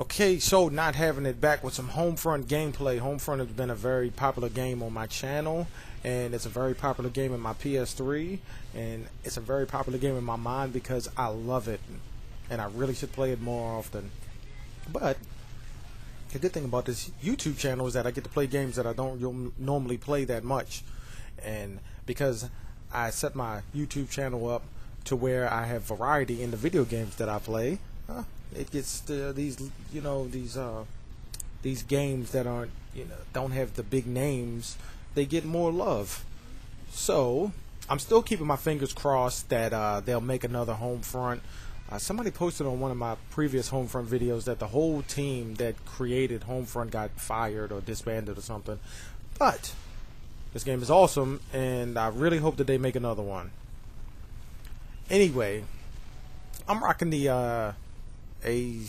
Okay, so not having it back with some Homefront gameplay. Homefront has been a very popular game on my channel, and it's a very popular game in my PS3, and it's a very popular game in my mind because I love it, and I really should play it more often. But the good thing about this YouTube channel is that I get to play games that I don't normally play that much, and because I set my YouTube channel up to where I have variety in the video games that I play. Uh, it gets to these you know these uh these games that aren't you know don't have the big names they get more love. So i'm still keeping my fingers crossed that uh, they'll make another Homefront. Uh, somebody posted on one of my previous homefront videos that the whole team that created homefront got fired or disbanded or something. But this game is awesome and i really hope that they make another one. Anyway i'm rocking the uh, a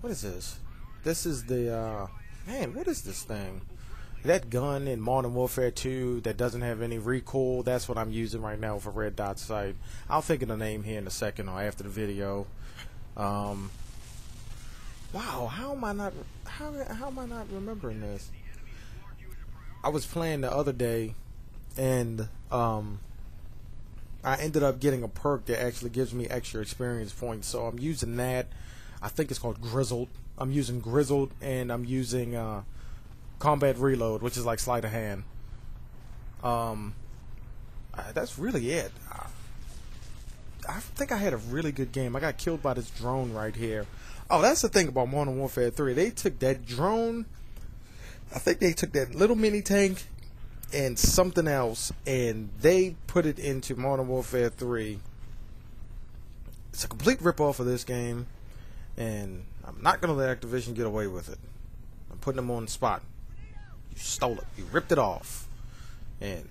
what is this? This is the uh, man. What is this thing? That gun in Modern Warfare 2 that doesn't have any recoil. That's what I'm using right now for Red Dot sight. I'll think of the name here in a second or after the video. Um, wow, how am I not? How how am I not remembering this? I was playing the other day, and um, I ended up getting a perk that actually gives me extra experience points. So I'm using that. I think it's called Grizzled. I'm using Grizzled and I'm using uh, Combat Reload, which is like sleight of hand. Um, uh, that's really it. I, I think I had a really good game. I got killed by this drone right here. Oh, that's the thing about Modern Warfare 3. They took that drone. I think they took that little mini tank and something else, and they put it into Modern Warfare 3. It's a complete ripoff of this game, and I'm not going to let Activision get away with it. I'm putting them on the spot. You stole it. You ripped it off. And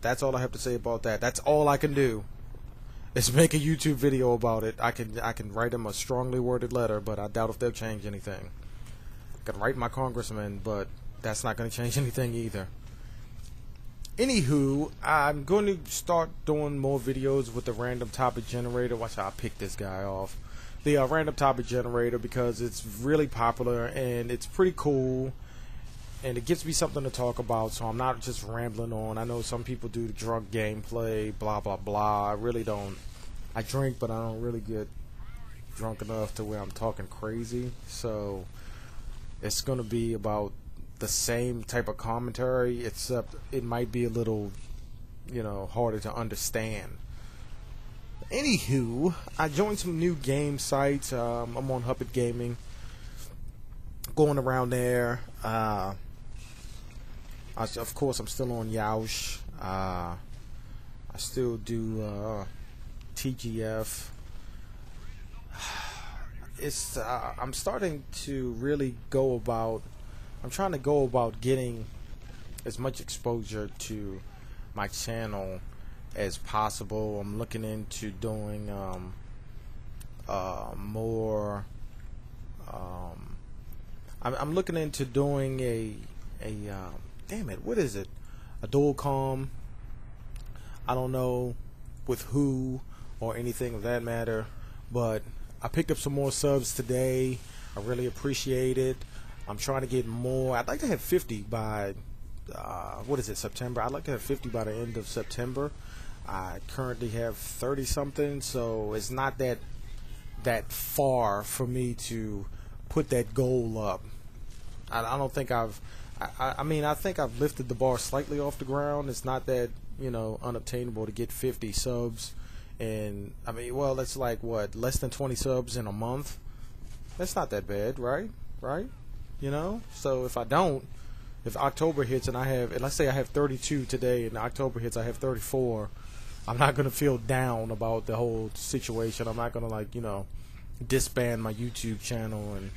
that's all I have to say about that. That's all I can do. Is make a YouTube video about it. I can I can write them a strongly worded letter, but I doubt if they'll change anything. I can write my congressman, but that's not going to change anything either. Anywho, I'm going to start doing more videos with the random topic generator. Watch how I pick this guy off. The uh, random topic generator because it's really popular and it's pretty cool and it gives me something to talk about so I'm not just rambling on. I know some people do the drunk gameplay, blah blah blah. I really don't I drink but I don't really get drunk enough to where I'm talking crazy. So it's gonna be about the same type of commentary, except it might be a little, you know, harder to understand. Anywho, I joined some new game sites. Um, I'm on Huppet Gaming, going around there. Uh, I, of course, I'm still on Yoush. Uh, I still do uh, TGF. It's uh, I'm starting to really go about I'm trying to go about getting as much exposure to my channel as possible. I'm looking into doing um, uh, more. Um, I'm, I'm, looking into doing a a um, damn it, what is it? A dual com. I don't know with who or anything of that matter, but I picked up some more subs today. I really appreciate it. I'm trying to get more. I'd like to have 50 by uh, what is it September? I'd like to have 50 by the end of September. I currently have 30 something, so it's not that that far for me to put that goal up. I, I don't think I've. I, I mean, I think I've lifted the bar slightly off the ground. It's not that you know unobtainable to get 50 subs, and I mean, well, that's like what less than 20 subs in a month. That's not that bad, right? Right? You know. So if I don't, if October hits and I have, let's say I have 32 today, and October hits, I have 34. I'm not gonna feel down about the whole situation. I'm not gonna like you know disband my YouTube channel and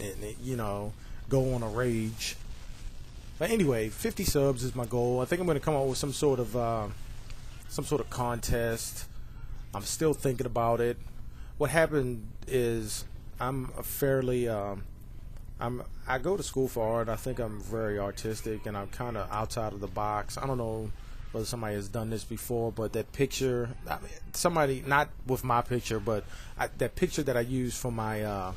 and you know go on a rage. But anyway, 50 subs is my goal. I think I'm gonna come up with some sort of uh, some sort of contest. I'm still thinking about it. What happened is I'm a fairly um, I'm I go to school for art. I think I'm very artistic and I'm kind of outside of the box. I don't know whether somebody has done this before, but that picture, I mean, somebody not with my picture, but I, that picture that I use for my uh,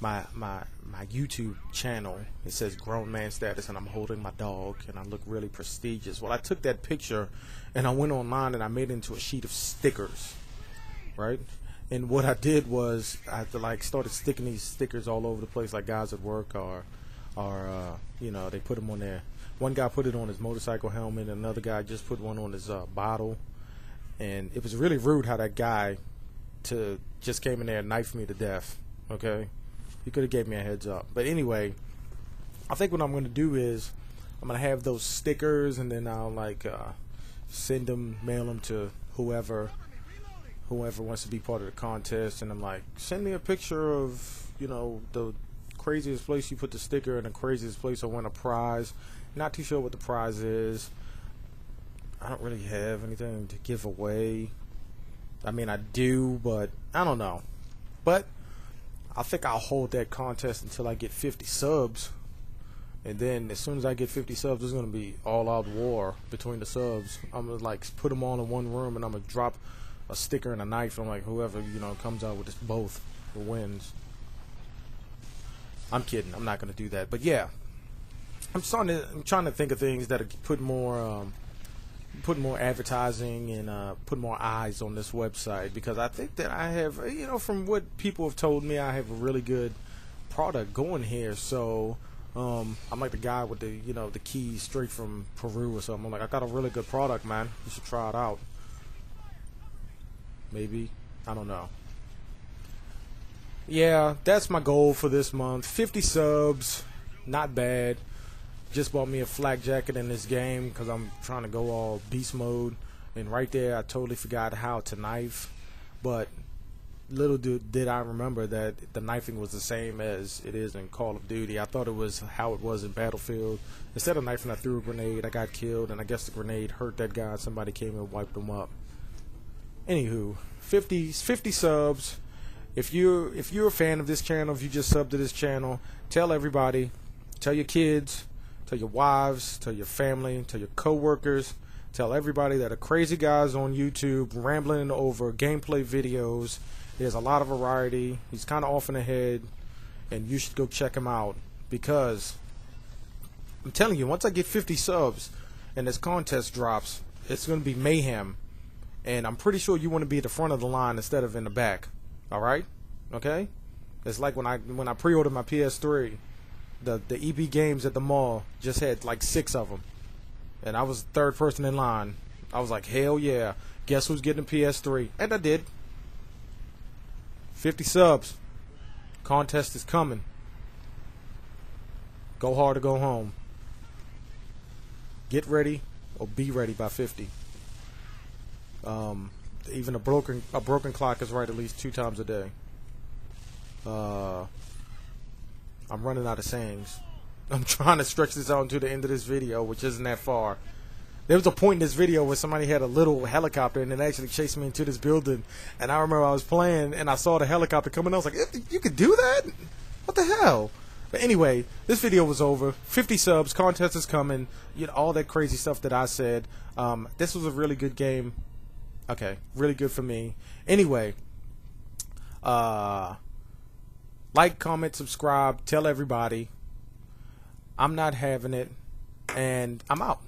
my my my YouTube channel. It says grown man status, and I'm holding my dog, and I look really prestigious. Well, I took that picture, and I went online and I made it into a sheet of stickers, right? And what I did was I had to like started sticking these stickers all over the place, like guys at work or or uh, you know they put them on there. One guy put it on his motorcycle helmet, another guy just put one on his uh, bottle, and it was really rude how that guy to just came in there and knifed me to death. Okay, he could have gave me a heads up. But anyway, I think what I'm going to do is I'm going to have those stickers, and then I'll like uh, send them, mail them to whoever whoever wants to be part of the contest, and I'm like, send me a picture of you know the craziest place you put the sticker and the craziest place I win a prize. Not too sure what the prize is. I don't really have anything to give away. I mean, I do, but I don't know. But I think I'll hold that contest until I get 50 subs. And then as soon as I get 50 subs, there's going to be all out war between the subs. I'm going to like put them all in one room and I'm going to drop a sticker and a knife and like whoever, you know, comes out with this both wins. I'm kidding. I'm not going to do that. But yeah, I'm starting to. I'm trying to think of things that put more, um, put more advertising and uh, put more eyes on this website because I think that I have, you know, from what people have told me, I have a really good product going here. So um, I'm like the guy with the, you know, the keys straight from Peru or something. I'm like, I got a really good product, man. You should try it out. Maybe I don't know. Yeah, that's my goal for this month. 50 subs, not bad. Just bought me a flak jacket in this game because I'm trying to go all beast mode. And right there, I totally forgot how to knife. But little did, did I remember that the knifing was the same as it is in Call of Duty. I thought it was how it was in Battlefield. Instead of knifing, I threw a grenade. I got killed, and I guess the grenade hurt that guy. Somebody came and wiped him up. Anywho, 50, 50 subs. If you're if you're a fan of this channel, if you just sub to this channel, tell everybody, tell your kids, tell your wives, tell your family, tell your coworkers, tell everybody that a crazy guy's on YouTube rambling over gameplay videos. There's a lot of variety. He's kind of off in the head, and you should go check him out because I'm telling you, once I get 50 subs and this contest drops, it's going to be mayhem. And I'm pretty sure you want to be at the front of the line instead of in the back. All right? Okay? It's like when I when I pre-ordered my PS3 the the EB games at the mall just had like six of them, and I was third person in line. I was like, hell yeah! Guess who's getting a PS3? And I did. Fifty subs. Contest is coming. Go hard or go home. Get ready or be ready by fifty. Um, even a broken a broken clock is right at least two times a day. Uh, I'm running out of sayings. I'm trying to stretch this out into the end of this video, which isn't that far. There was a point in this video where somebody had a little helicopter and it actually chased me into this building. And I remember I was playing and I saw the helicopter coming. I was like, "You could do that? What the hell?" But anyway, this video was over. 50 subs, contest is coming. You know all that crazy stuff that I said. Um, this was a really good game. Okay, really good for me. Anyway, uh, like, comment, subscribe, tell everybody. I'm not having it, and I'm out.